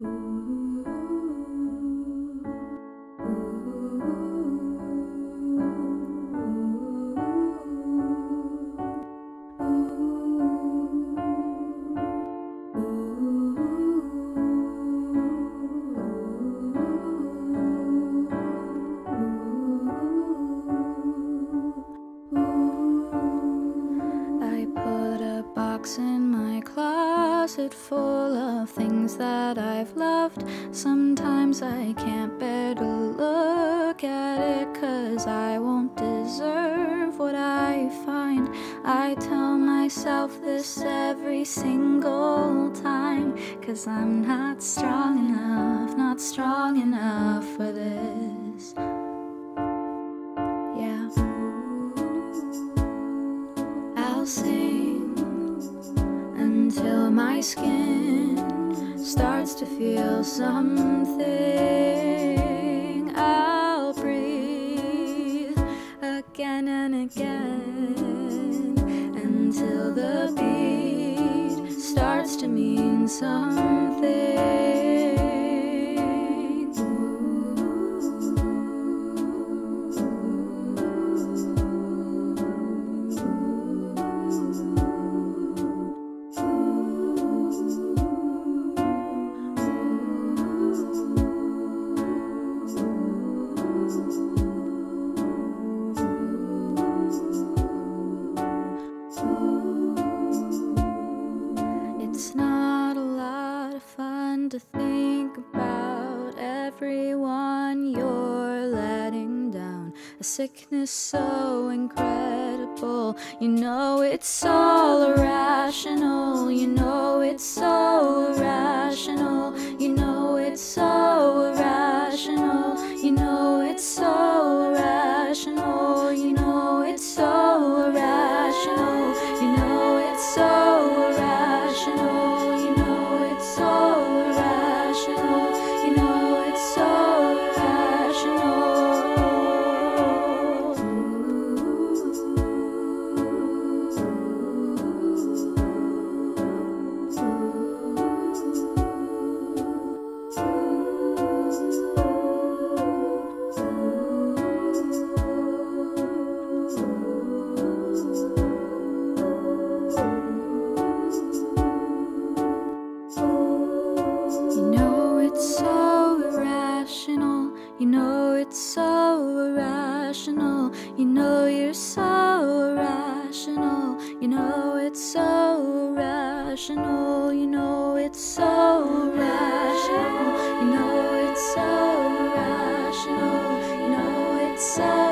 I box in my closet full of things that I've loved. Sometimes I can't bear to look at it cause I won't deserve what I find. I tell myself this every single time cause I'm not strong enough, not strong enough for this. Yeah. I'll sing until my skin starts to feel something. I'll breathe again and again until the beat starts to mean something. Everyone you're letting down. A sickness so incredible. You know it's all irrational. You know it's so irrational. You know it's so it's so irrational. You know you're so irrational. You know it's so irrational. You know it's so irrational. You know it's so irrational. You know it's so.